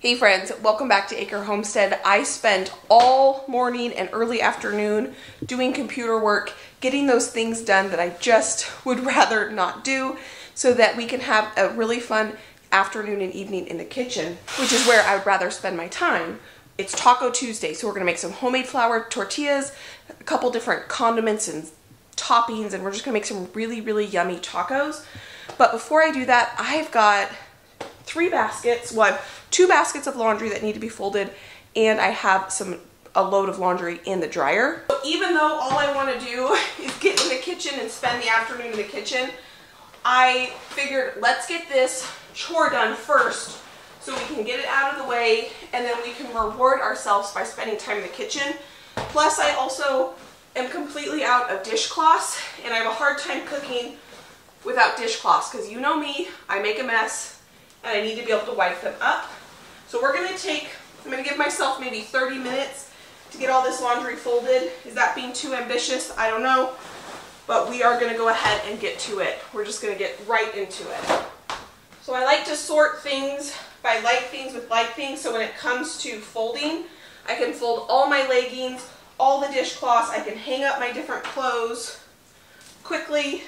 Hey friends, welcome back to Acre Homestead. I spent all morning and early afternoon doing computer work, getting those things done that I just would rather not do so that we can have a really fun afternoon and evening in the kitchen, which is where I would rather spend my time. It's Taco Tuesday, so we're gonna make some homemade flour tortillas, a couple different condiments and toppings, and we're just gonna make some really, really yummy tacos. But before I do that, I've got three baskets, well, I have two baskets of laundry that need to be folded, and I have some a load of laundry in the dryer. So Even though all I want to do is get in the kitchen and spend the afternoon in the kitchen, I figured let's get this chore done first so we can get it out of the way and then we can reward ourselves by spending time in the kitchen. Plus I also am completely out of dishcloths and I have a hard time cooking without dishcloths because you know me, I make a mess and I need to be able to wipe them up. So we're going to take, I'm going to give myself maybe 30 minutes to get all this laundry folded. Is that being too ambitious? I don't know. But we are going to go ahead and get to it. We're just going to get right into it. So I like to sort things by like things with like things. So when it comes to folding, I can fold all my leggings, all the dishcloths. I can hang up my different clothes quickly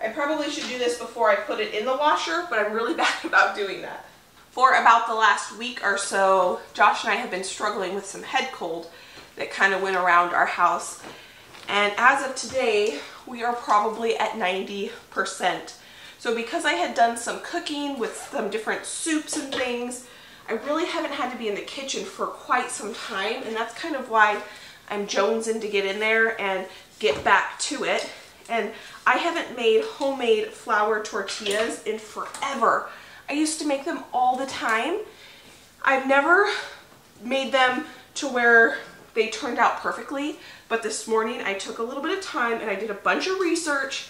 I probably should do this before I put it in the washer, but I'm really bad about doing that. For about the last week or so, Josh and I have been struggling with some head cold that kind of went around our house. And as of today, we are probably at 90%. So because I had done some cooking with some different soups and things, I really haven't had to be in the kitchen for quite some time. And that's kind of why I'm jonesing to get in there and get back to it. And I haven't made homemade flour tortillas in forever. I used to make them all the time. I've never made them to where they turned out perfectly, but this morning I took a little bit of time and I did a bunch of research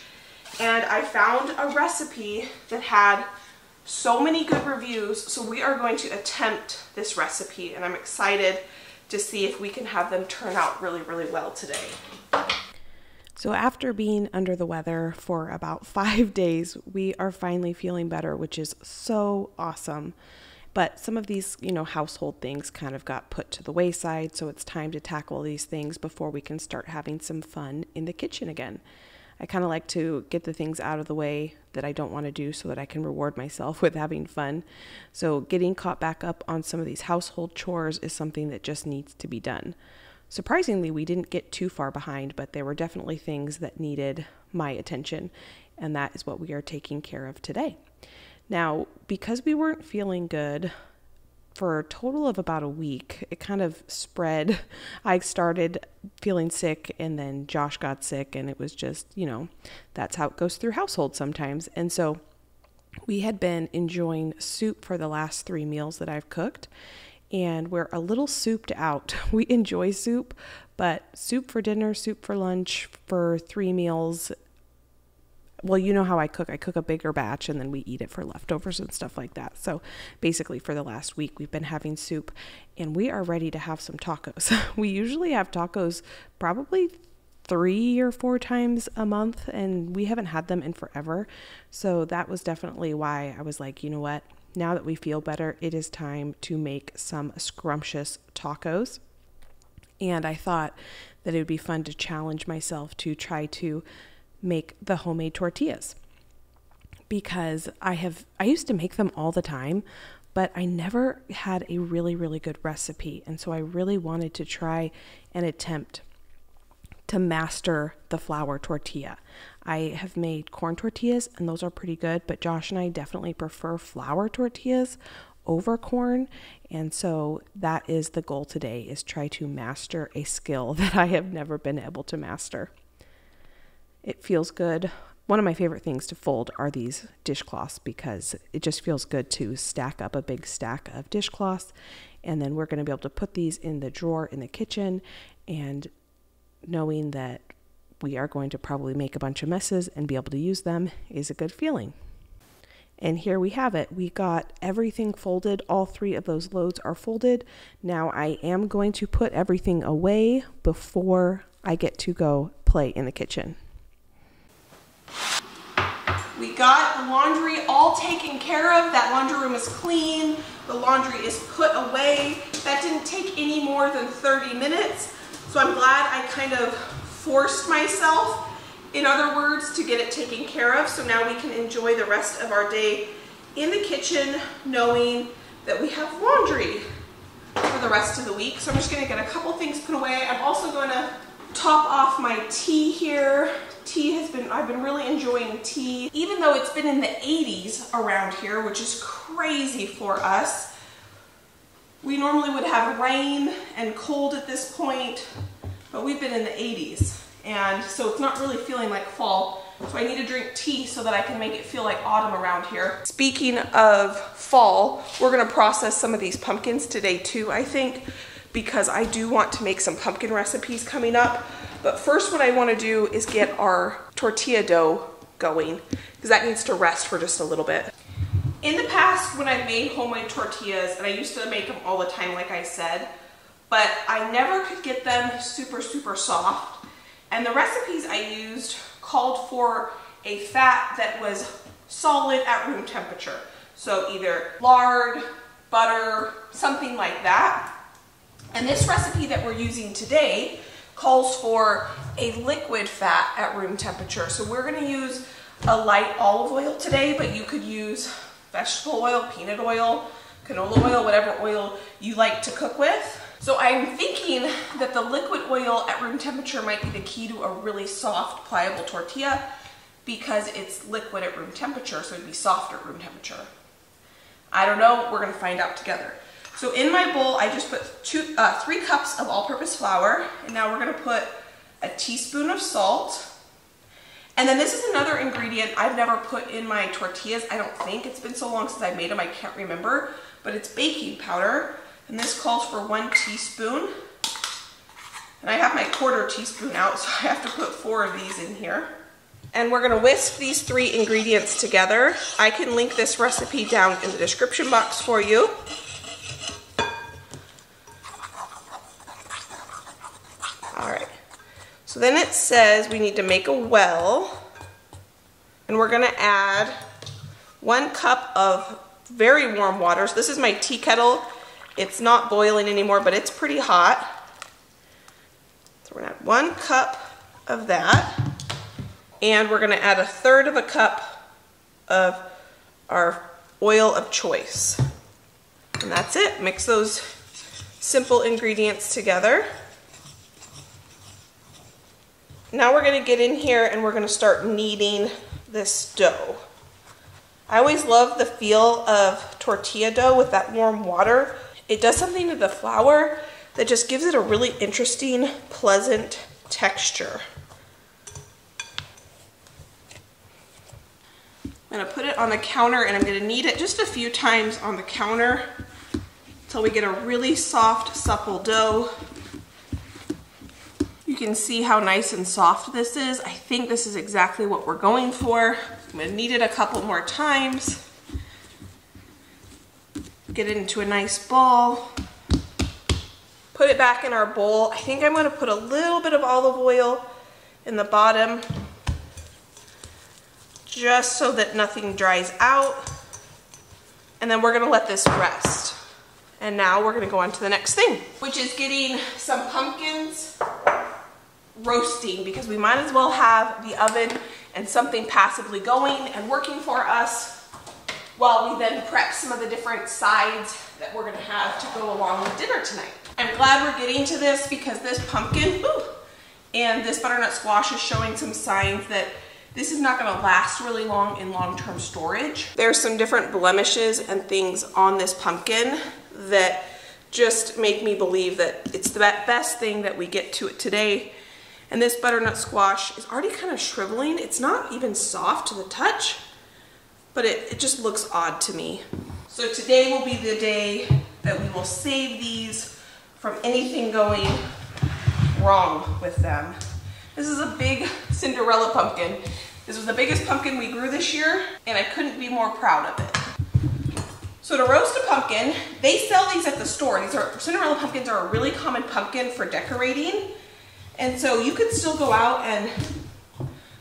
and I found a recipe that had so many good reviews, so we are going to attempt this recipe and I'm excited to see if we can have them turn out really, really well today. So, after being under the weather for about five days, we are finally feeling better, which is so awesome. But some of these, you know, household things kind of got put to the wayside, so it's time to tackle these things before we can start having some fun in the kitchen again. I kind of like to get the things out of the way that I don't want to do so that I can reward myself with having fun. So, getting caught back up on some of these household chores is something that just needs to be done. Surprisingly, we didn't get too far behind, but there were definitely things that needed my attention, and that is what we are taking care of today. Now, because we weren't feeling good for a total of about a week, it kind of spread. I started feeling sick, and then Josh got sick, and it was just, you know, that's how it goes through households sometimes. And so we had been enjoying soup for the last three meals that I've cooked and we're a little souped out. We enjoy soup, but soup for dinner, soup for lunch, for three meals. Well, you know how I cook. I cook a bigger batch and then we eat it for leftovers and stuff like that. So basically, for the last week, we've been having soup and we are ready to have some tacos. we usually have tacos probably three or four times a month and we haven't had them in forever. So that was definitely why I was like, you know what? Now that we feel better, it is time to make some scrumptious tacos. And I thought that it would be fun to challenge myself to try to make the homemade tortillas because I have I used to make them all the time, but I never had a really really good recipe. And so I really wanted to try and attempt to master the flour tortilla. I have made corn tortillas and those are pretty good, but Josh and I definitely prefer flour tortillas over corn. And so that is the goal today is try to master a skill that I have never been able to master. It feels good. One of my favorite things to fold are these dishcloths because it just feels good to stack up a big stack of dishcloths. And then we're going to be able to put these in the drawer in the kitchen and knowing that we are going to probably make a bunch of messes and be able to use them is a good feeling. And here we have it. We got everything folded. All three of those loads are folded. Now I am going to put everything away before I get to go play in the kitchen. We got the laundry all taken care of. That laundry room is clean. The laundry is put away. That didn't take any more than 30 minutes. So I'm glad I kind of forced myself, in other words, to get it taken care of. So now we can enjoy the rest of our day in the kitchen knowing that we have laundry for the rest of the week. So I'm just gonna get a couple things put away. I'm also gonna top off my tea here. Tea has been, I've been really enjoying tea. Even though it's been in the 80s around here, which is crazy for us. We normally would have rain and cold at this point, but we've been in the 80s. And so it's not really feeling like fall. So I need to drink tea so that I can make it feel like autumn around here. Speaking of fall, we're gonna process some of these pumpkins today too, I think, because I do want to make some pumpkin recipes coming up. But first what I wanna do is get our tortilla dough going, because that needs to rest for just a little bit. In the past, when I made homemade tortillas, and I used to make them all the time, like I said, but I never could get them super, super soft. And the recipes I used called for a fat that was solid at room temperature. So either lard, butter, something like that. And this recipe that we're using today calls for a liquid fat at room temperature. So we're gonna use a light olive oil today, but you could use vegetable oil, peanut oil, canola oil, whatever oil you like to cook with. So I'm thinking that the liquid oil at room temperature might be the key to a really soft, pliable tortilla because it's liquid at room temperature, so it'd be soft at room temperature. I don't know, we're gonna find out together. So in my bowl, I just put two, uh, three cups of all-purpose flour, and now we're gonna put a teaspoon of salt, and then this is another ingredient I've never put in my tortillas, I don't think. It's been so long since I made them, I can't remember, but it's baking powder. And this calls for one teaspoon. And I have my quarter teaspoon out, so I have to put four of these in here. And we're gonna whisk these three ingredients together. I can link this recipe down in the description box for you. All right, so then it says we need to make a well, and we're gonna add one cup of very warm water. So this is my tea kettle. It's not boiling anymore, but it's pretty hot. So we're gonna add one cup of that. And we're gonna add a third of a cup of our oil of choice. And that's it. Mix those simple ingredients together. Now we're gonna get in here and we're gonna start kneading this dough. I always love the feel of tortilla dough with that warm water it does something to the flour that just gives it a really interesting, pleasant texture. I'm gonna put it on the counter and I'm gonna knead it just a few times on the counter until we get a really soft, supple dough. Can see how nice and soft this is. I think this is exactly what we're going for. I'm gonna knead it a couple more times get it into a nice ball. Put it back in our bowl. I think I'm gonna put a little bit of olive oil in the bottom just so that nothing dries out. And then we're gonna let this rest. And now we're gonna go on to the next thing, which is getting some pumpkins roasting because we might as well have the oven and something passively going and working for us while we then prep some of the different sides that we're gonna have to go along with dinner tonight. I'm glad we're getting to this because this pumpkin ooh, and this butternut squash is showing some signs that this is not gonna last really long in long-term storage. There's some different blemishes and things on this pumpkin that just make me believe that it's the best thing that we get to it today. And this butternut squash is already kind of shriveling. It's not even soft to the touch but it, it just looks odd to me. So today will be the day that we will save these from anything going wrong with them. This is a big Cinderella pumpkin. This was the biggest pumpkin we grew this year, and I couldn't be more proud of it. So to roast a pumpkin, they sell these at the store. These are Cinderella pumpkins are a really common pumpkin for decorating. And so you could still go out and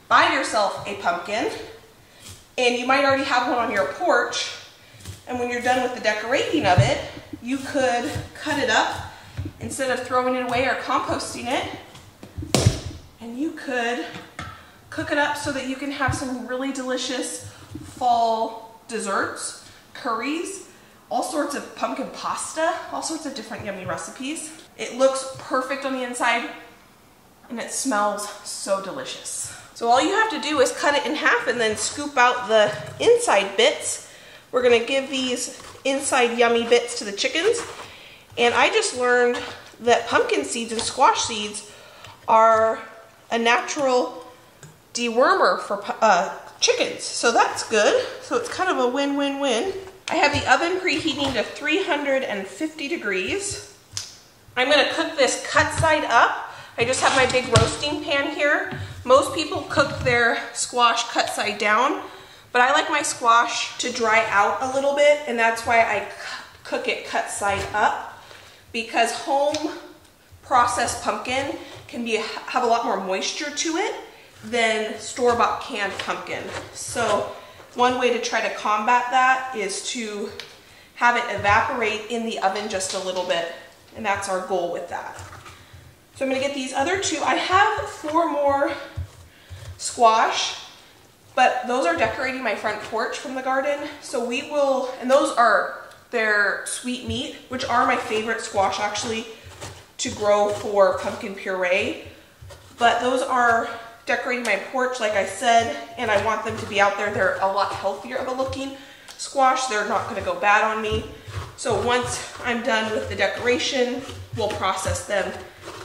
buy yourself a pumpkin And you might already have one on your porch. And when you're done with the decorating of it, you could cut it up instead of throwing it away or composting it. And you could cook it up so that you can have some really delicious fall desserts, curries, all sorts of pumpkin pasta, all sorts of different yummy recipes. It looks perfect on the inside and it smells so delicious. So all you have to do is cut it in half and then scoop out the inside bits. We're gonna give these inside yummy bits to the chickens. And I just learned that pumpkin seeds and squash seeds are a natural dewormer for uh, chickens. So that's good. So it's kind of a win-win-win. I have the oven preheating to 350 degrees. I'm gonna cook this cut side up. I just have my big roasting pan here. Most people cook their squash cut side down, but I like my squash to dry out a little bit, and that's why I cook it cut side up, because home processed pumpkin can be have a lot more moisture to it than store-bought canned pumpkin. So one way to try to combat that is to have it evaporate in the oven just a little bit. And that's our goal with that. So I'm gonna get these other two. I have four more squash, but those are decorating my front porch from the garden. So we will, and those are their sweet meat, which are my favorite squash actually to grow for pumpkin puree. But those are decorating my porch, like I said, and I want them to be out there. They're a lot healthier of a looking squash. They're not gonna go bad on me. So once I'm done with the decoration, we'll process them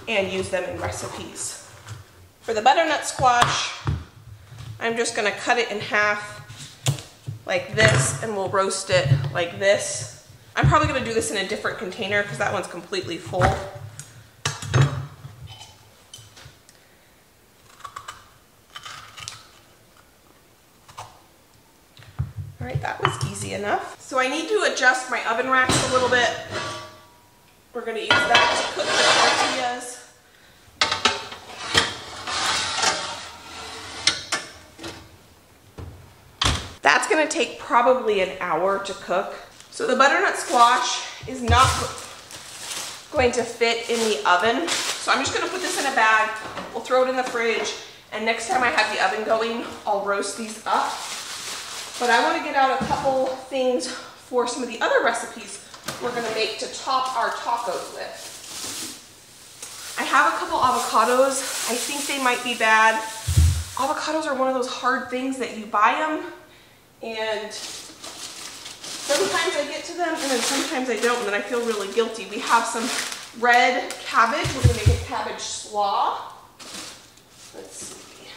and use them in recipes. For the butternut squash, I'm just gonna cut it in half like this and we'll roast it like this. I'm probably gonna do this in a different container because that one's completely full. All right, that was easy enough. So I need to adjust my oven racks a little bit. We're gonna use that to cook the tortillas. That's gonna take probably an hour to cook. So the butternut squash is not going to fit in the oven. So I'm just gonna put this in a bag. We'll throw it in the fridge. And next time I have the oven going, I'll roast these up. But I want to get out a couple things for some of the other recipes we're going to make to top our tacos with. I have a couple avocados. I think they might be bad. Avocados are one of those hard things that you buy them and sometimes I get to them and then sometimes I don't and then I feel really guilty. We have some red cabbage. We're to make a cabbage slaw. Let's see.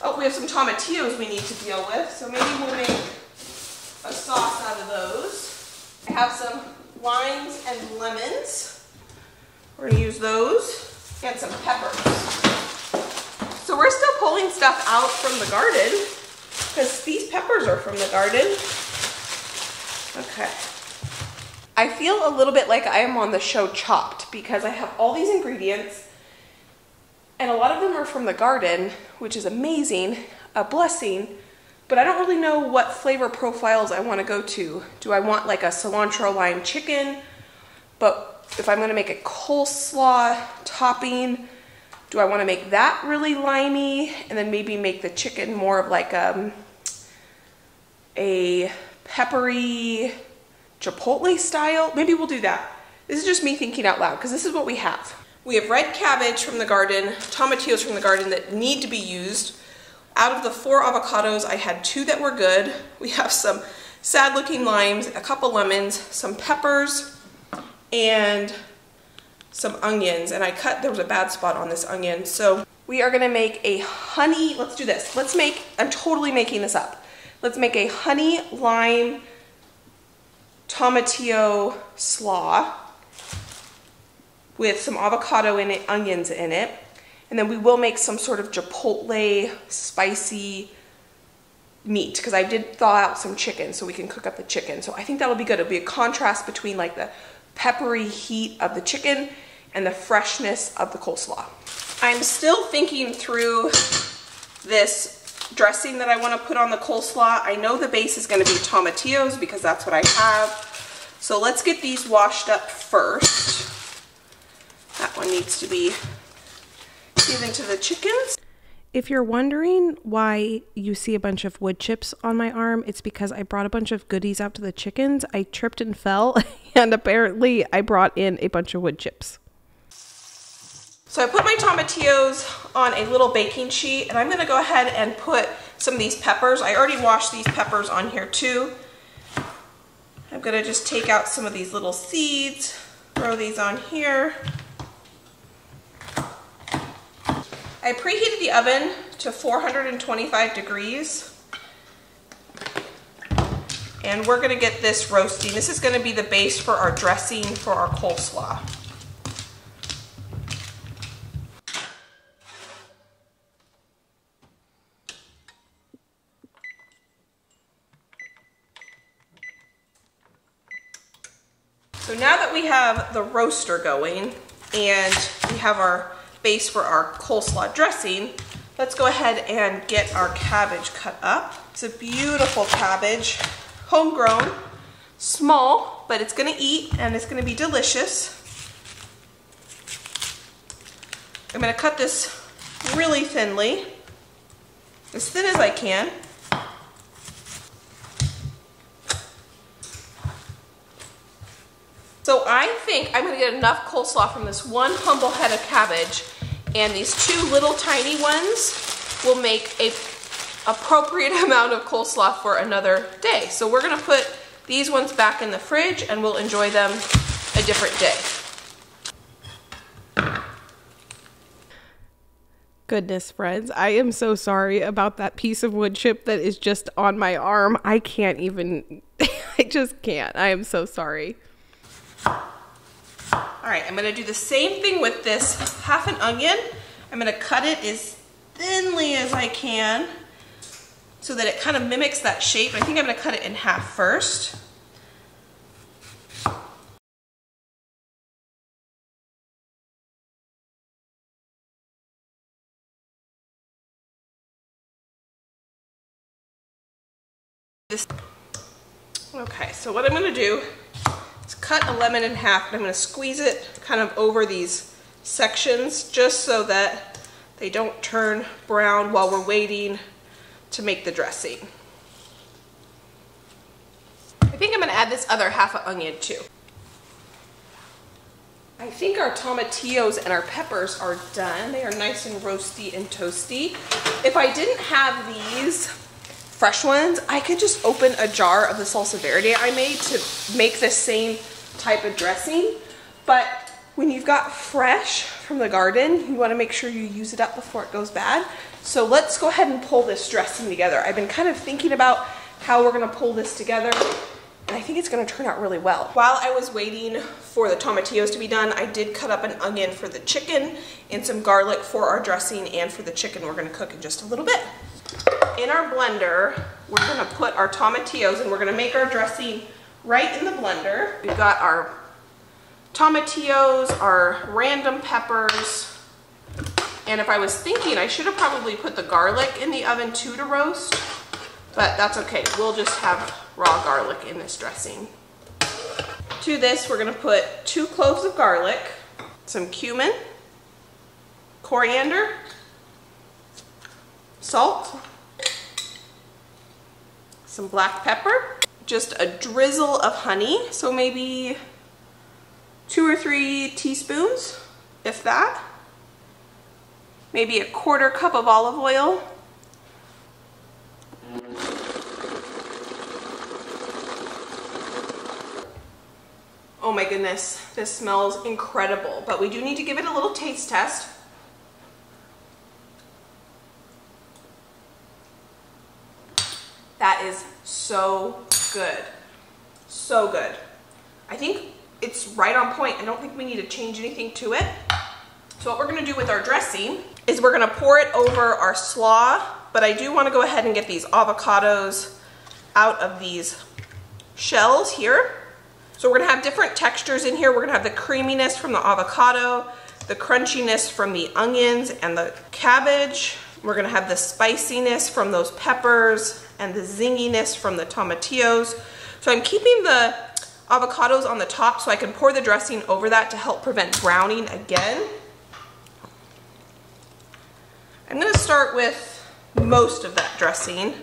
Oh, we have some tomatillos we need to deal with, so maybe we'll make a sauce out of those. I have some limes and lemons. We're gonna use those, and some peppers. So we're still pulling stuff out from the garden, because these peppers are from the garden. Okay. I feel a little bit like I am on the show Chopped, because I have all these ingredients, and a lot of them are from the garden, which is amazing, a blessing, but I don't really know what flavor profiles I want to go to. Do I want like a cilantro lime chicken? But if I'm going to make a coleslaw topping, do I want to make that really limey and then maybe make the chicken more of like um, a peppery chipotle style? Maybe we'll do that. This is just me thinking out loud because this is what we have. We have red cabbage from the garden, tomatillos from the garden that need to be used. Out of the four avocados, I had two that were good. We have some sad looking limes, a couple lemons, some peppers, and some onions. And I cut, there was a bad spot on this onion. So we are gonna make a honey, let's do this. Let's make, I'm totally making this up. Let's make a honey lime tomatillo slaw with some avocado in it, onions in it. And then we will make some sort of chipotle spicy meat because I did thaw out some chicken so we can cook up the chicken. So I think that'll be good. It'll be a contrast between like the peppery heat of the chicken and the freshness of the coleslaw. I'm still thinking through this dressing that I want to put on the coleslaw. I know the base is going to be tomatillos because that's what I have. So let's get these washed up first. That one needs to be given to the chickens. If you're wondering why you see a bunch of wood chips on my arm, it's because I brought a bunch of goodies out to the chickens. I tripped and fell, and apparently I brought in a bunch of wood chips. So I put my tomatillos on a little baking sheet, and I'm gonna go ahead and put some of these peppers. I already washed these peppers on here too. I'm gonna just take out some of these little seeds, throw these on here. I preheated the oven to 425 degrees. And we're gonna get this roasting. This is gonna be the base for our dressing for our coleslaw. So now that we have the roaster going and we have our base for our coleslaw dressing, let's go ahead and get our cabbage cut up. It's a beautiful cabbage, homegrown, small, but it's gonna eat and it's gonna be delicious. I'm gonna cut this really thinly, as thin as I can. So I think I'm gonna get enough coleslaw from this one humble head of cabbage and these two little tiny ones will make a appropriate amount of coleslaw for another day. So we're gonna put these ones back in the fridge and we'll enjoy them a different day. Goodness, friends, I am so sorry about that piece of wood chip that is just on my arm. I can't even, I just can't. I am so sorry. All right, I'm gonna do the same thing with this half an onion. I'm gonna cut it as thinly as I can so that it kind of mimics that shape. I think I'm gonna cut it in half first. This, okay, so what I'm gonna do cut a lemon in half and I'm going to squeeze it kind of over these sections just so that they don't turn brown while we're waiting to make the dressing. I think I'm going to add this other half of onion too. I think our tomatillos and our peppers are done. They are nice and roasty and toasty. If I didn't have these fresh ones, I could just open a jar of the salsa verde I made to make the same type of dressing. But when you've got fresh from the garden, you wanna make sure you use it up before it goes bad. So let's go ahead and pull this dressing together. I've been kind of thinking about how we're gonna pull this together and I think it's gonna turn out really well. While I was waiting for the tomatillos to be done, I did cut up an onion for the chicken and some garlic for our dressing and for the chicken we're gonna cook in just a little bit in our blender, we're gonna put our tomatillos and we're gonna make our dressing right in the blender. We've got our tomatillos, our random peppers, and if I was thinking, I should have probably put the garlic in the oven too to roast, but that's okay. We'll just have raw garlic in this dressing. To this, we're gonna put two cloves of garlic, some cumin, coriander, salt, some black pepper, just a drizzle of honey, so maybe two or three teaspoons, if that. Maybe a quarter cup of olive oil. Oh my goodness, this smells incredible, but we do need to give it a little taste test. That is so good. So good. I think it's right on point. I don't think we need to change anything to it. So what we're gonna do with our dressing is we're gonna pour it over our slaw, but I do wanna go ahead and get these avocados out of these shells here. So we're gonna have different textures in here. We're gonna have the creaminess from the avocado, the crunchiness from the onions and the cabbage. We're gonna have the spiciness from those peppers and the zinginess from the tomatillos. So I'm keeping the avocados on the top so I can pour the dressing over that to help prevent browning again. I'm gonna start with most of that dressing.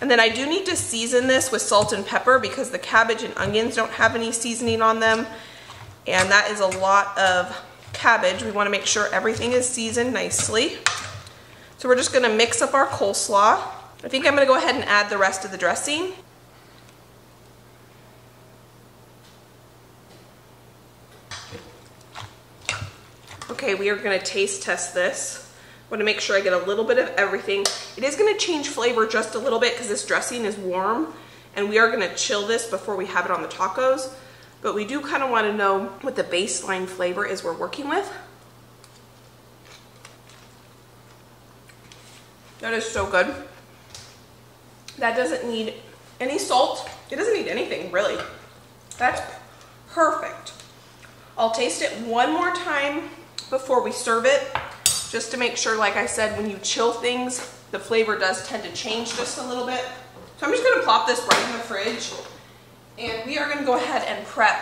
And then I do need to season this with salt and pepper because the cabbage and onions don't have any seasoning on them. And that is a lot of cabbage. We wanna make sure everything is seasoned nicely. So we're just gonna mix up our coleslaw. I think I'm gonna go ahead and add the rest of the dressing. Okay, we are gonna taste test this. I wanna make sure I get a little bit of everything. It is gonna change flavor just a little bit because this dressing is warm and we are gonna chill this before we have it on the tacos. But we do kind of wanna know what the baseline flavor is we're working with. That is so good. That doesn't need any salt. It doesn't need anything, really. That's perfect. I'll taste it one more time before we serve it, just to make sure, like I said, when you chill things, the flavor does tend to change just a little bit. So I'm just gonna plop this right in the fridge, and we are gonna go ahead and prep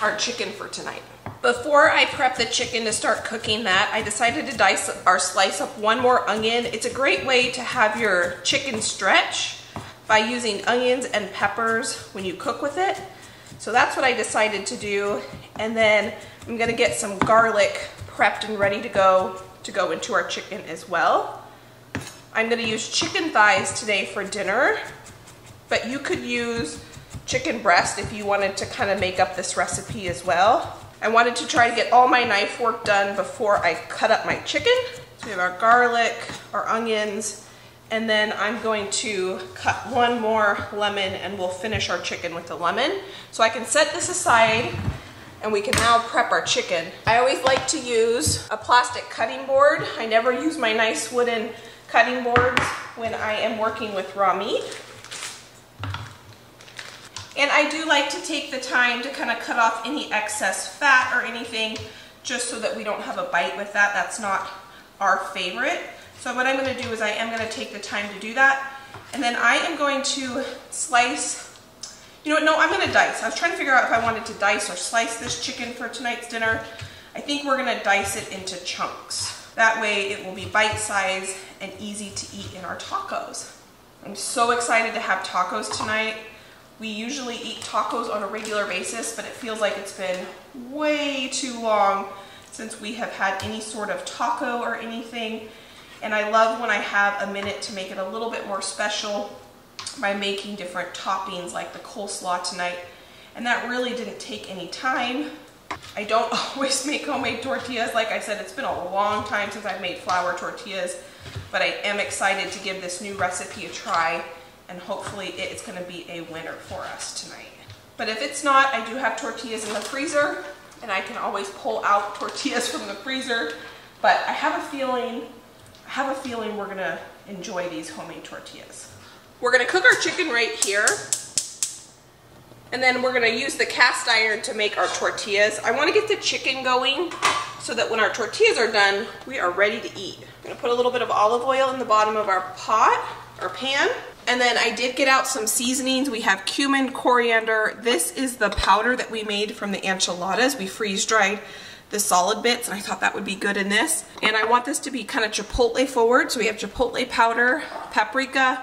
our chicken for tonight. Before I prep the chicken to start cooking that, I decided to dice or slice up one more onion. It's a great way to have your chicken stretch by using onions and peppers when you cook with it. So that's what I decided to do. And then I'm gonna get some garlic prepped and ready to go to go into our chicken as well. I'm gonna use chicken thighs today for dinner, but you could use chicken breast if you wanted to kind of make up this recipe as well. I wanted to try to get all my knife work done before I cut up my chicken. So we have our garlic, our onions, and then I'm going to cut one more lemon and we'll finish our chicken with the lemon. So I can set this aside and we can now prep our chicken. I always like to use a plastic cutting board. I never use my nice wooden cutting boards when I am working with raw meat. And I do like to take the time to kind of cut off any excess fat or anything just so that we don't have a bite with that. That's not our favorite. So what I'm going to do is I am going to take the time to do that. And then I am going to slice, you know what, no, I'm going to dice. I was trying to figure out if I wanted to dice or slice this chicken for tonight's dinner. I think we're going to dice it into chunks. That way it will be bite-sized and easy to eat in our tacos. I'm so excited to have tacos tonight. We usually eat tacos on a regular basis, but it feels like it's been way too long since we have had any sort of taco or anything. And I love when I have a minute to make it a little bit more special by making different toppings like the coleslaw tonight. And that really didn't take any time. I don't always make homemade tortillas. Like I said, it's been a long time since I've made flour tortillas, but I am excited to give this new recipe a try and hopefully it's gonna be a winner for us tonight. But if it's not, I do have tortillas in the freezer and I can always pull out tortillas from the freezer. But I have a feeling, I have a feeling we're gonna enjoy these homemade tortillas. We're gonna cook our chicken right here. And then we're gonna use the cast iron to make our tortillas. I wanna get the chicken going so that when our tortillas are done, we are ready to eat. I'm gonna put a little bit of olive oil in the bottom of our pot or pan. And then I did get out some seasonings. We have cumin, coriander. This is the powder that we made from the enchiladas. We freeze dried the solid bits and I thought that would be good in this. And I want this to be kind of chipotle forward. So we have chipotle powder, paprika.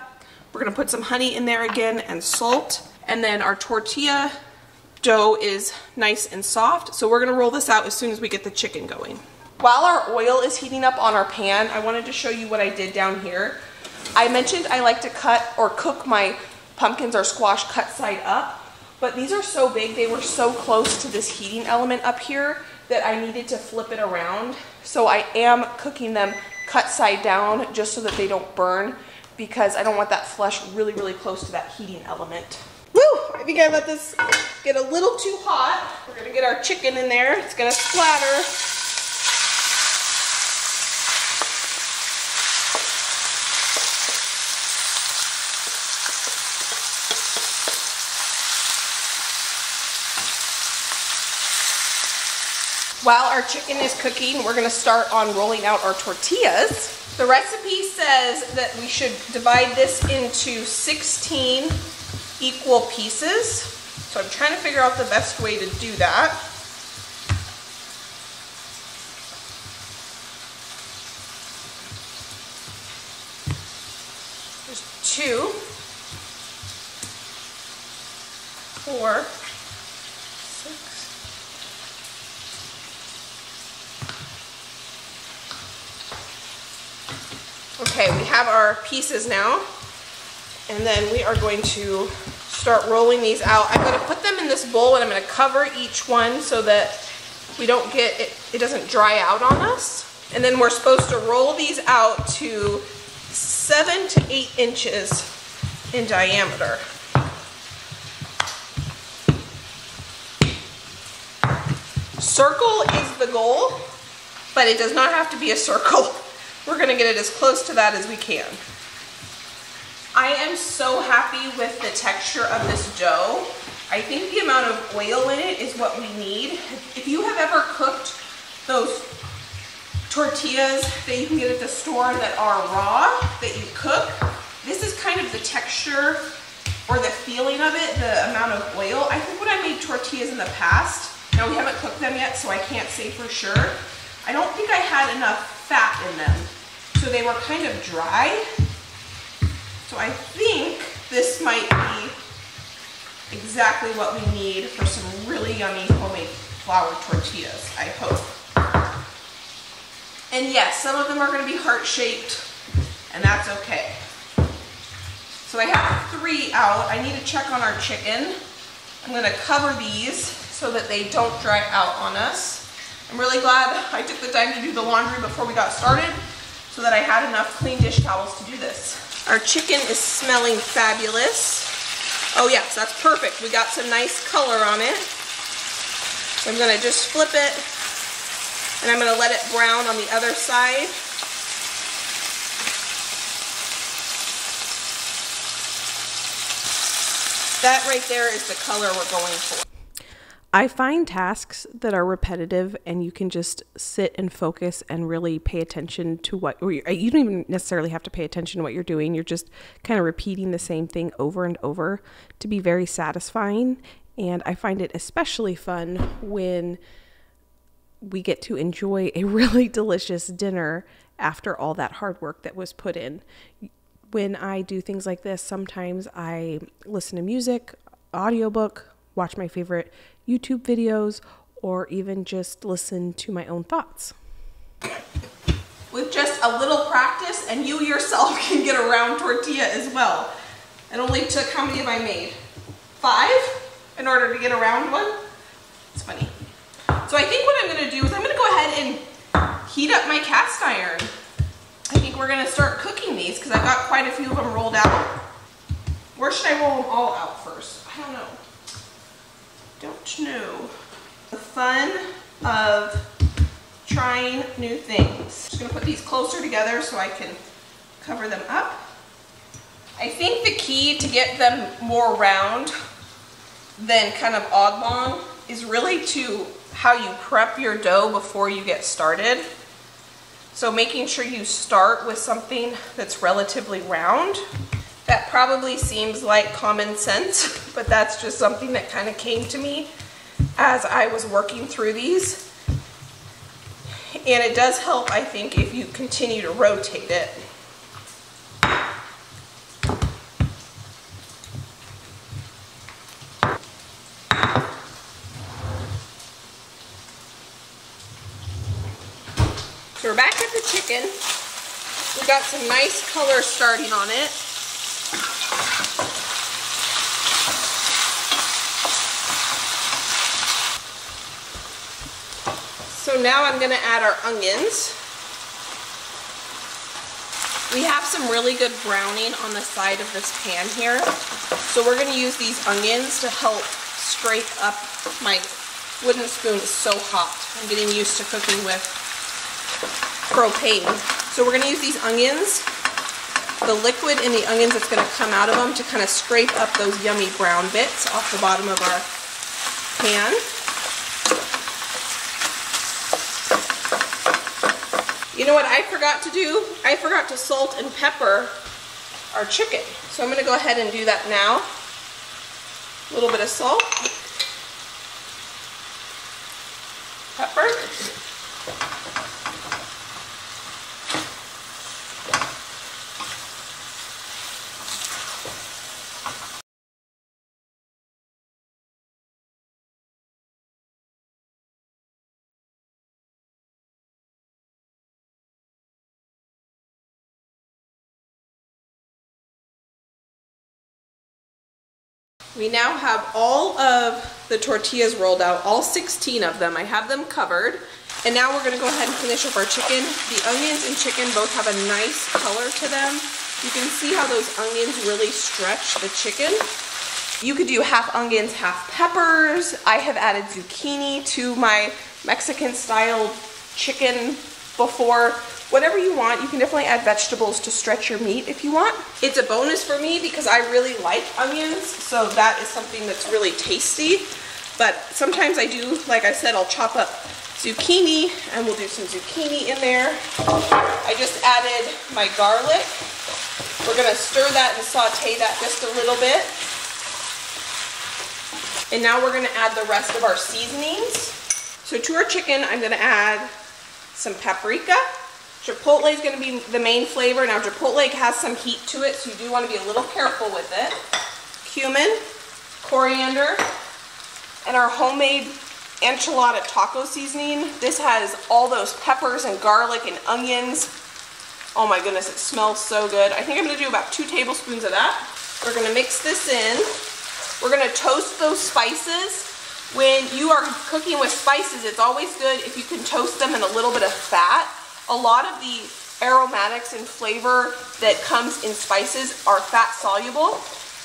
We're gonna put some honey in there again and salt. And then our tortilla dough is nice and soft. So we're gonna roll this out as soon as we get the chicken going. While our oil is heating up on our pan, I wanted to show you what I did down here. I mentioned I like to cut or cook my pumpkins or squash cut side up, but these are so big, they were so close to this heating element up here that I needed to flip it around. So I am cooking them cut side down just so that they don't burn because I don't want that flesh really, really close to that heating element. Woo! I think I let this get a little too hot. We're gonna get our chicken in there. It's gonna splatter. While our chicken is cooking, we're gonna start on rolling out our tortillas. The recipe says that we should divide this into 16 equal pieces. So I'm trying to figure out the best way to do that. There's two, four, Okay, we have our pieces now. And then we are going to start rolling these out. I'm gonna put them in this bowl and I'm gonna cover each one so that we don't get, it, it doesn't dry out on us. And then we're supposed to roll these out to seven to eight inches in diameter. Circle is the goal, but it does not have to be a circle. We're gonna get it as close to that as we can. I am so happy with the texture of this dough. I think the amount of oil in it is what we need. If you have ever cooked those tortillas that you can get at the store that are raw, that you cook, this is kind of the texture or the feeling of it, the amount of oil. I think when I made tortillas in the past, now we haven't cooked them yet, so I can't say for sure. I don't think I had enough fat in them. So they were kind of dry. So I think this might be exactly what we need for some really yummy homemade flour tortillas, I hope. And yes, some of them are gonna be heart-shaped, and that's okay. So I have three out. I need to check on our chicken. I'm gonna cover these so that they don't dry out on us. I'm really glad I took the time to do the laundry before we got started so that I had enough clean dish towels to do this. Our chicken is smelling fabulous. Oh yes, that's perfect. We got some nice color on it. So I'm gonna just flip it and I'm gonna let it brown on the other side. That right there is the color we're going for. I find tasks that are repetitive and you can just sit and focus and really pay attention to what or you uh, you don't even necessarily have to pay attention to what you're doing. You're just kind of repeating the same thing over and over to be very satisfying. And I find it especially fun when we get to enjoy a really delicious dinner after all that hard work that was put in. When I do things like this, sometimes I listen to music, audiobook, watch my favorite YouTube videos, or even just listen to my own thoughts. With just a little practice, and you yourself can get a round tortilla as well. It only took, how many have I made? Five in order to get a round one? It's funny. So I think what I'm gonna do is I'm gonna go ahead and heat up my cast iron. I think we're gonna start cooking these because I've got quite a few of them rolled out. Where should I roll them all out first? I don't know. Don't know. The fun of trying new things. I'm just gonna put these closer together so I can cover them up. I think the key to get them more round than kind of oblong is really to how you prep your dough before you get started. So making sure you start with something that's relatively round. That probably seems like common sense, but that's just something that kind of came to me as I was working through these. And it does help, I think, if you continue to rotate it. So we're back at the chicken. We got some nice color starting on it. So now I'm gonna add our onions. We have some really good browning on the side of this pan here. So we're gonna use these onions to help scrape up my wooden spoon is so hot. I'm getting used to cooking with propane. So we're gonna use these onions, the liquid in the onions that's gonna come out of them to kind of scrape up those yummy brown bits off the bottom of our pan. You know what I forgot to do? I forgot to salt and pepper our chicken. So I'm gonna go ahead and do that now. A little bit of salt. Pepper. We now have all of the tortillas rolled out, all 16 of them. I have them covered. And now we're gonna go ahead and finish up our chicken. The onions and chicken both have a nice color to them. You can see how those onions really stretch the chicken. You could do half onions, half peppers. I have added zucchini to my Mexican style chicken before whatever you want. You can definitely add vegetables to stretch your meat if you want. It's a bonus for me because I really like onions, so that is something that's really tasty. But sometimes I do, like I said, I'll chop up zucchini and we'll do some zucchini in there. I just added my garlic. We're gonna stir that and saute that just a little bit. And now we're gonna add the rest of our seasonings. So to our chicken, I'm gonna add some paprika, Chipotle is going to be the main flavor. Now Chipotle has some heat to it, so you do want to be a little careful with it. Cumin, coriander, and our homemade enchilada taco seasoning. This has all those peppers and garlic and onions. Oh my goodness, it smells so good. I think I'm gonna do about two tablespoons of that. We're gonna mix this in. We're gonna toast those spices. When you are cooking with spices, it's always good if you can toast them in a little bit of fat a lot of the aromatics and flavor that comes in spices are fat soluble.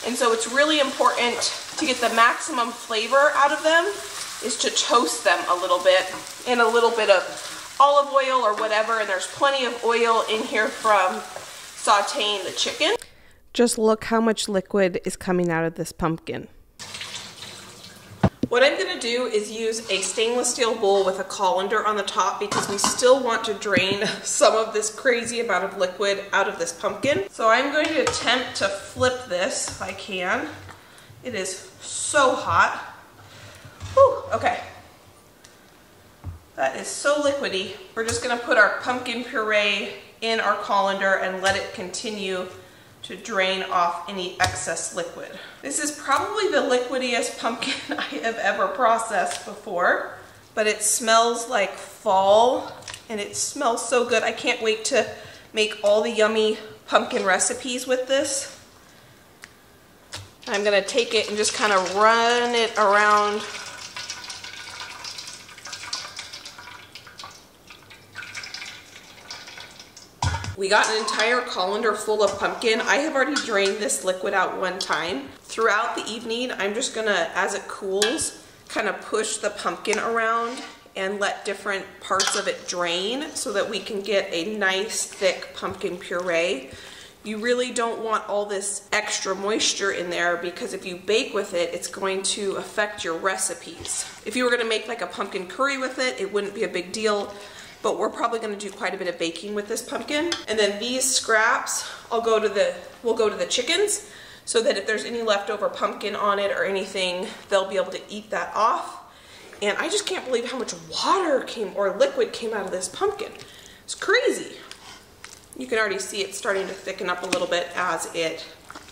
And so it's really important to get the maximum flavor out of them is to toast them a little bit in a little bit of olive oil or whatever. And there's plenty of oil in here from sauteing the chicken. Just look how much liquid is coming out of this pumpkin. What I'm gonna do is use a stainless steel bowl with a colander on the top because we still want to drain some of this crazy amount of liquid out of this pumpkin. So I'm going to attempt to flip this if I can. It is so hot. Whew, okay. That is so liquidy. We're just gonna put our pumpkin puree in our colander and let it continue to drain off any excess liquid. This is probably the liquidiest pumpkin I have ever processed before, but it smells like fall and it smells so good. I can't wait to make all the yummy pumpkin recipes with this. I'm gonna take it and just kind of run it around We got an entire colander full of pumpkin. I have already drained this liquid out one time. Throughout the evening, I'm just gonna, as it cools, kind of push the pumpkin around and let different parts of it drain so that we can get a nice thick pumpkin puree. You really don't want all this extra moisture in there because if you bake with it, it's going to affect your recipes. If you were gonna make like a pumpkin curry with it, it wouldn't be a big deal but we're probably gonna do quite a bit of baking with this pumpkin. And then these scraps, I'll go to the, we'll go to the chickens so that if there's any leftover pumpkin on it or anything, they'll be able to eat that off. And I just can't believe how much water came or liquid came out of this pumpkin. It's crazy. You can already see it starting to thicken up a little bit as it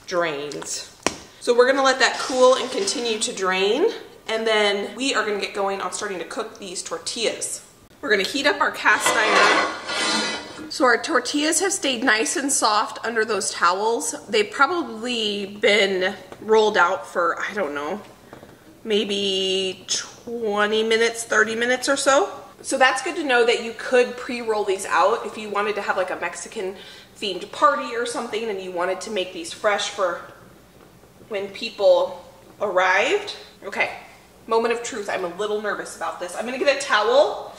drains. So we're gonna let that cool and continue to drain. And then we are gonna get going on starting to cook these tortillas. We're gonna heat up our cast iron. So our tortillas have stayed nice and soft under those towels. They've probably been rolled out for, I don't know, maybe 20 minutes, 30 minutes or so. So that's good to know that you could pre-roll these out if you wanted to have like a Mexican themed party or something and you wanted to make these fresh for when people arrived. Okay, moment of truth. I'm a little nervous about this. I'm gonna get a towel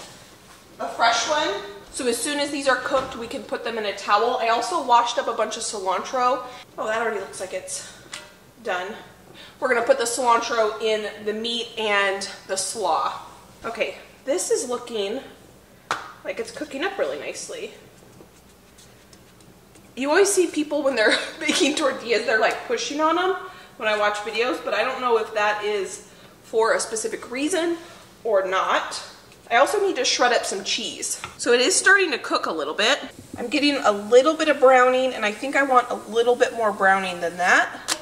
a fresh one. So as soon as these are cooked, we can put them in a towel. I also washed up a bunch of cilantro. Oh, that already looks like it's done. We're gonna put the cilantro in the meat and the slaw. Okay, this is looking Like it's cooking up really nicely. You always see people when they're making tortillas, they're like pushing on them when I watch videos, but I don't know if that is for a specific reason or not. I also need to shred up some cheese. So it is starting to cook a little bit. I'm getting a little bit of browning and I think I want a little bit more browning than that.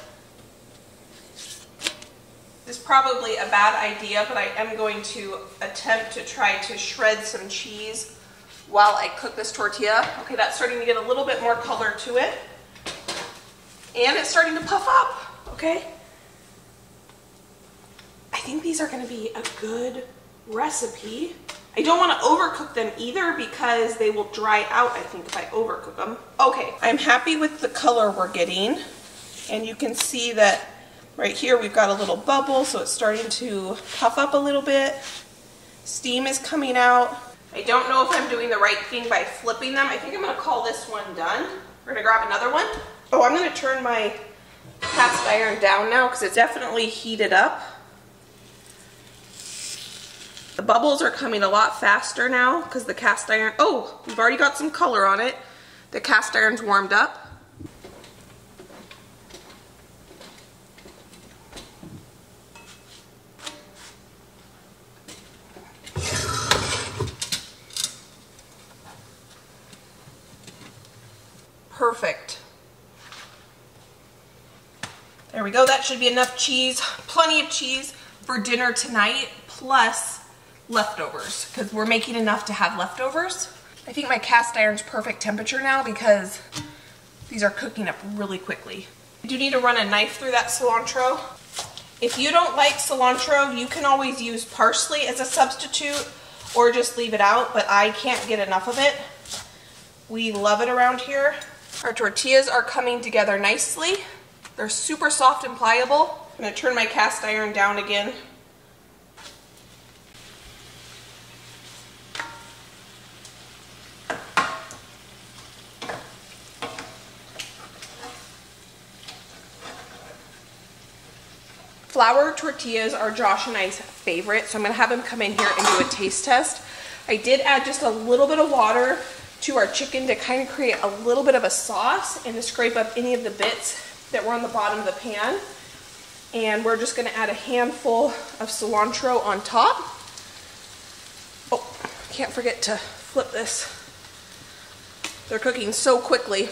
This is probably a bad idea, but I am going to attempt to try to shred some cheese while I cook this tortilla. Okay, that's starting to get a little bit more color to it. And it's starting to puff up, okay? I think these are gonna be a good recipe. I don't wanna overcook them either because they will dry out, I think, if I overcook them. Okay, I'm happy with the color we're getting. And you can see that right here we've got a little bubble, so it's starting to puff up a little bit. Steam is coming out. I don't know if I'm doing the right thing by flipping them. I think I'm gonna call this one done. We're gonna grab another one. Oh, I'm gonna turn my cast iron down now because it's definitely heated up. The bubbles are coming a lot faster now because the cast iron, oh, we've already got some color on it. The cast iron's warmed up. Perfect. There we go. That should be enough cheese. Plenty of cheese for dinner tonight, plus leftovers, because we're making enough to have leftovers. I think my cast iron's perfect temperature now because these are cooking up really quickly. I do need to run a knife through that cilantro. If you don't like cilantro, you can always use parsley as a substitute or just leave it out, but I can't get enough of it. We love it around here. Our tortillas are coming together nicely. They're super soft and pliable. I'm gonna turn my cast iron down again. Flour tortillas are Josh and I's favorite, so I'm gonna have him come in here and do a taste test. I did add just a little bit of water to our chicken to kind of create a little bit of a sauce and to scrape up any of the bits that were on the bottom of the pan. And we're just gonna add a handful of cilantro on top. Oh, can't forget to flip this. They're cooking so quickly.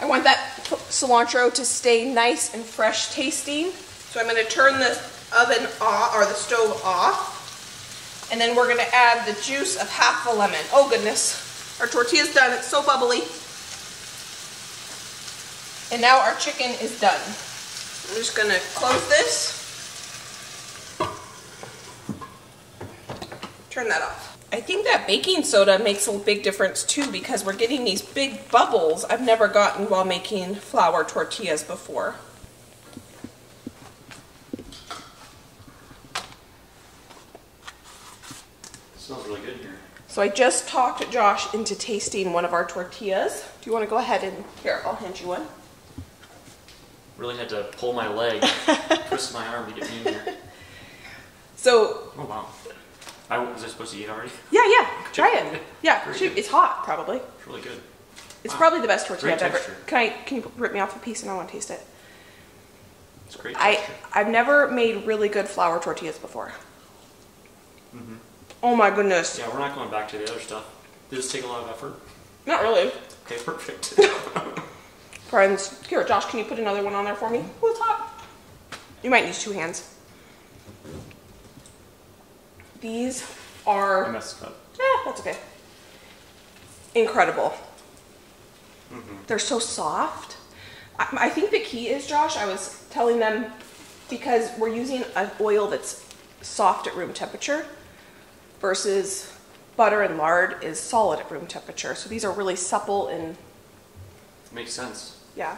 I want that cilantro to stay nice and fresh tasting. So I'm gonna turn the oven off, or the stove off. And then we're gonna add the juice of half a lemon. Oh goodness, our tortilla's done, it's so bubbly. And now our chicken is done. I'm just gonna close this. Turn that off. I think that baking soda makes a big difference too because we're getting these big bubbles I've never gotten while making flour tortillas before. Smells really good here. So I just talked Josh into tasting one of our tortillas. Do you want to go ahead and, here, I'll hand you one. Really had to pull my leg, twist my arm to get me in here. So, Oh wow. I was I supposed to eat already? yeah, yeah, try it. Yeah, shoot, it's hot, probably. It's really good. It's Wow. probably the best tortilla Great I've ever. Can I? Can you rip me off a piece and I want to taste it? It's great. I texture. I've never made really good flour tortillas before. Mhm. Oh my goodness! Yeah, we're not going back to the other stuff. Did this take a lot of effort? Not really. Okay, perfect. Friends, here, Josh, can you put another one on there for me? Oh, it's hot. You might use two hands. These I are. messed up. Eh, that's okay. Incredible. Mm-hmm. They're so soft. I, I think the key is, Josh, I was telling them because we're using an oil that's soft at room temperature versus butter and lard is solid at room temperature. So these are really supple and, Makes sense. yeah.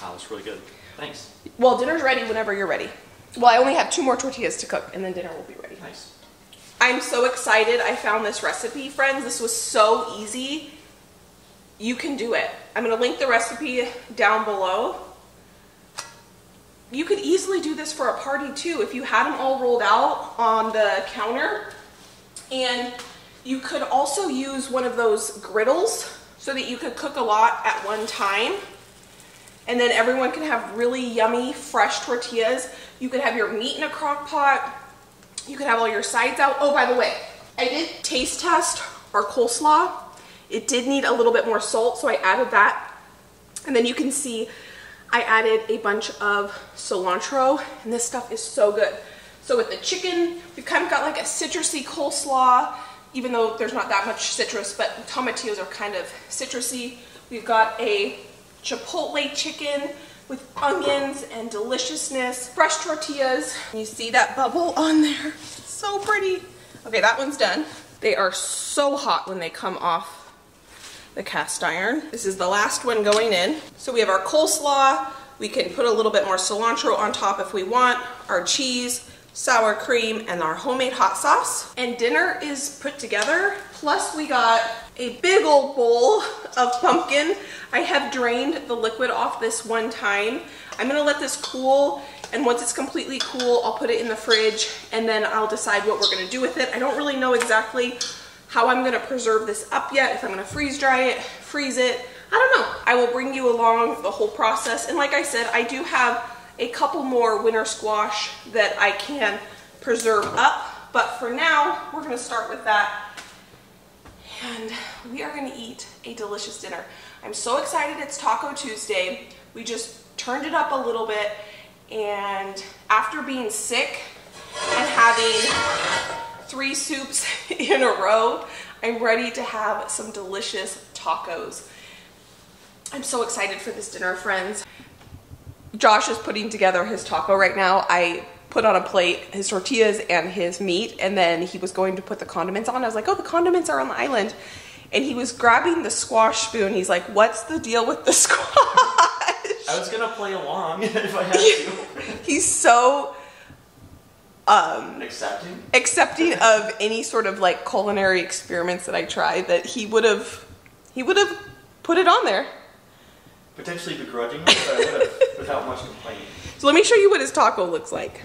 Wow, that's really good. Thanks. Well, dinner's ready whenever you're ready. Well, I only have two more tortillas to cook and then dinner will be ready. Nice. I'm so excited I found this recipe, friends. This was so easy. You can do it. I'm going to link the recipe down below. You could easily do this for a party too if you had them all rolled out on the counter and You could also use one of those griddles so that you could cook a lot at one time. And then everyone can have really yummy, fresh tortillas. You could have your meat in a crock pot. You could have all your sides out. Oh, by the way, I did taste test our coleslaw. It did need a little bit more salt, so I added that. And then you can see I added a bunch of cilantro, and this stuff is so good. So with the chicken, we've kind of got like a citrusy coleslaw, even though there's not that much citrus, but tomatillos are kind of citrusy. We've got a chipotle chicken with onions and deliciousness, fresh tortillas. You see that bubble on there? So pretty. Okay, that one's done. They are so hot when they come off the cast iron. This is the last one going in. So we have our coleslaw. We can put a little bit more cilantro on top if we want. Our cheese, sour cream, and our homemade hot sauce. And dinner is put together. Plus we got a big old bowl of pumpkin. I have drained the liquid off this one time. I'm gonna let this cool and once it's completely cool, I'll put it in the fridge and then I'll decide what we're gonna do with it. I don't really know exactly how I'm gonna preserve this up yet, if I'm gonna freeze dry it, freeze it, I don't know. I will bring you along the whole process. And like I said, I do have a couple more winter squash that I can preserve up. But for now, we're gonna start with that. And we are gonna eat a delicious dinner. I'm so excited it's Taco Tuesday. We just turned it up a little bit. And after being sick and having three soups in a row. I'm ready to have some delicious tacos. I'm so excited for this dinner, friends. Josh is putting together his taco right now. I put on a plate his tortillas and his meat, and then he was going to put the condiments on. I was like, oh, the condiments are on the island. And he was grabbing the squash spoon. He's like, what's the deal with the squash? I was gonna play along if I had to. He's so um, Accepting? accepting of any sort of like culinary experiments that I try that he would have he would have put it on there. Potentially begrudgingly, but I would have without much complaining. So let me show you what his taco looks like.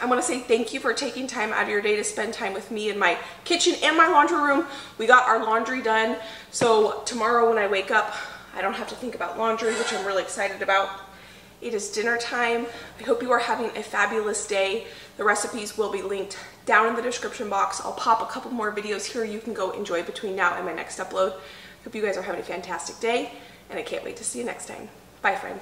I want to say thank you for taking time out of your day to spend time with me in my kitchen and my laundry room. We got our laundry done, so tomorrow when I wake up, I don't have to think about laundry, which I'm really excited about. It is dinner time. I hope you are having a fabulous day. The recipes will be linked down in the description box. I'll pop a couple more videos here you can go enjoy between now and my next upload. Hope you guys are having a fantastic day, and I can't wait to see you next time. Bye, friend.